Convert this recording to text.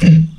Mm-hmm.